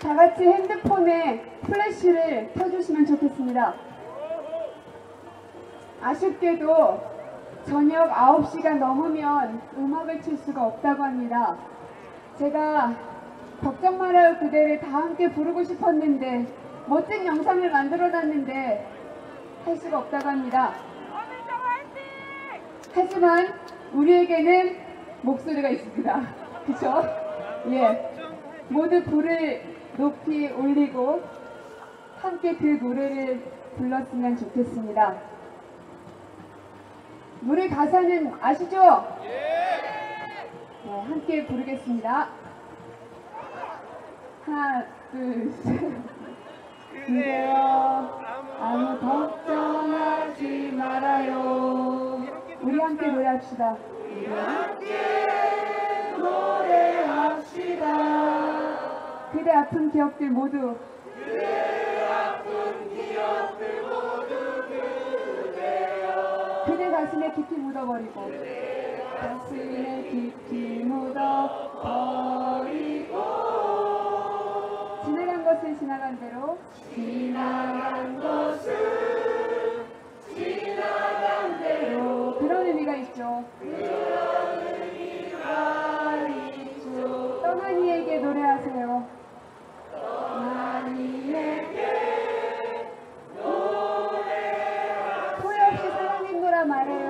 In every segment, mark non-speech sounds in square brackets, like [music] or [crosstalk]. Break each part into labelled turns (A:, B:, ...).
A: 다 같이 핸드폰에 플래시를 켜주시면 좋겠습니다. 아쉽게도 저녁 9시가 넘으면 음악을 칠 수가 없다고 합니다. 제가 걱정 말아요 그대를 다 함께 부르고 싶었는데 멋진 영상을 만들어 놨는데 할 수가 없다고 합니다. 하지만 우리에게는 목소리가 있습니다. [laughs] 그쵸? 예. 모두 불을 높이 올리고 함께 그 노래를 불렀으면 좋겠습니다. 노래 가사는 아시죠? 네, 함께 부르겠습니다. 하나, 둘, 셋. 그대여 아무 걱정하지 말아요. 우리 함께 노래합시다. 우리 함께 그대 아픈 기억들 모두. 그대 가슴에 깊이 묻어버리고. 가슴에 깊이 묻어버리고. 지나간 것은 지나간 대로. 지나간 것은 지나간 대로. 그런 의미가 있죠. 그런 사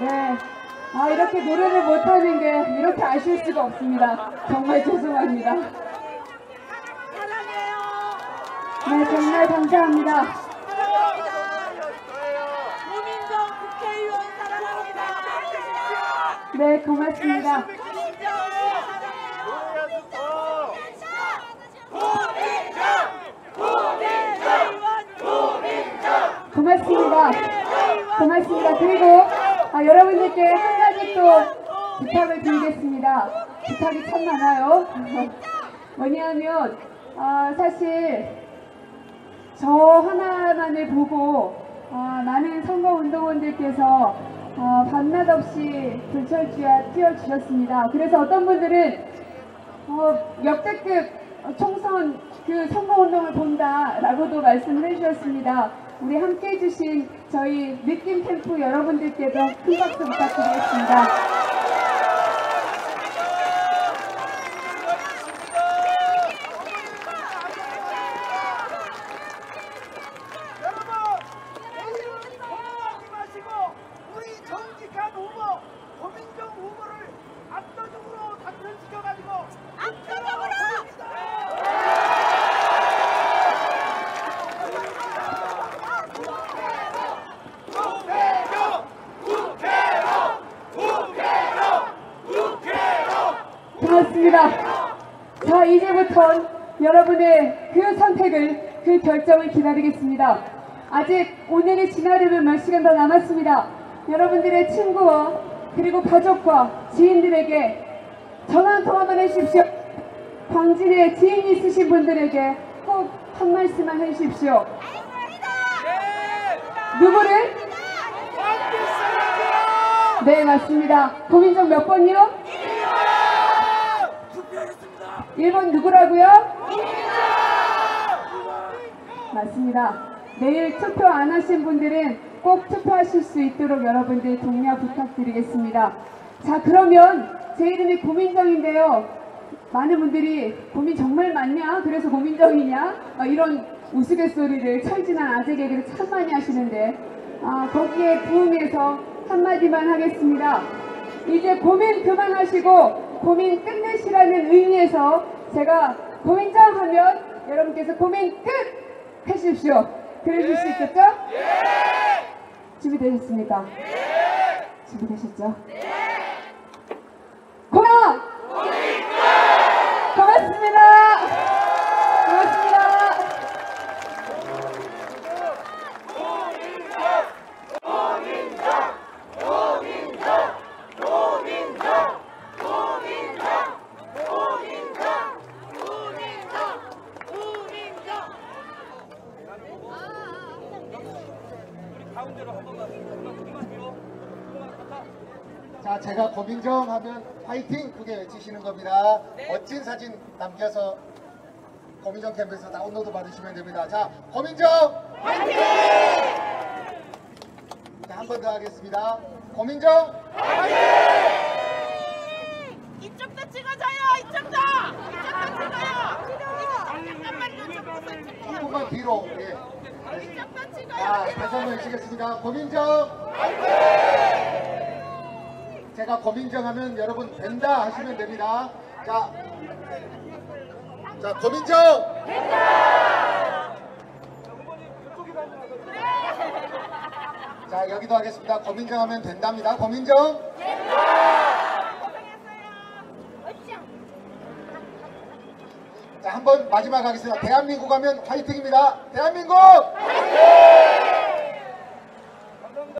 A: 네 아, 이렇게 노래를 못하는 게 이렇게 아쉬울 수가 없습니다 정말 죄송합니다. 네 정말 감사합니다. 네 고맙습니다. 고맙습니다 고맙습니다. 그리고 아, 여러분들께 한 가지 또 부탁을 드리겠습니다. 부탁이 참 많아요. [laughs] 뭐냐면 아, 사실 저 하나만을 보고 아, 많은 선거운동원들께서 아, 밤낮 없이 불철주야 뛰어주셨습니다. 그래서 어떤 분들은 어, 역대급 총선 그 선거운동을 본다라고도 말씀을 해주셨습니다. 우리 함께 해주신 저희 느낌 캠프 여러분들께도 큰 박수 부탁드리겠습니다.
B: 여러분, 내일은 걱정하지 마시고 우리 정직한 후보 고민정 후보를 압도적으로 당선시켜가지고 압도적으로
A: 고맙습니다. 자, 이제부터 여러분의 그 선택을, 그 결정을 기다리겠습니다. 아직 오늘이 지나려면 몇 시간 더 남았습니다. 여러분들의 친구와 그리고 가족과 지인들에게 전화 한 통화만 해주십시오. 광진에 지인이 있으신 분들에게 꼭 한 말씀만 해주십시오. 누구를? 네, 맞습니다. 고민정 몇 번이요? 1번 누구라고요? 맞습니다. 내일 투표 안 하신 분들은 꼭 투표하실 수 있도록 여러분들 독려 부탁드리겠습니다. 자, 그러면 제 이름이 고민정인데요. 많은 분들이 고민 정말 많냐? 그래서 고민정이냐? 어, 이런 우스갯소리를 철진한 아재 개그를 참 많이 하시는데 아, 거기에 부응해서 한마디만 하겠습니다. 이제 고민 그만하시고 고민 끝내시라는 의미에서 제가 고민장 하면 여러분께서 고민 끝 해주십시오. 그러실 수 있겠죠? 준비되셨습니까? 준비되셨죠? 공연! 고맙습니다. 고맙습니다.
C: 자, 제가 고민정 하면 화이팅 크게 외치시는 겁니다. 멋진 사진 남겨서 고민정 캠프에서 다운로드 받으시면 됩니다. 자, 고민정 화이팅! 자, 한 번 더 하겠습니다. 고민정
D: 이쪽도 찍어줘요 이쪽도 이쪽도 찍어요 이거 잠깐만요 좀
C: 조금만 뒤로. 예. 자,
D: 찍어요
C: 다시 한 번 외치겠습니다. 고민정 제가 고민정 하면 여러분 된다 하시면 됩니다. 자, 자 고민정 자 여기도 하겠습니다. 고민정 하면 된답니다. 고민정 자 한번 마지막 하겠습니다. 대한민국 하면 화이팅입니다. 대한민국 화이팅!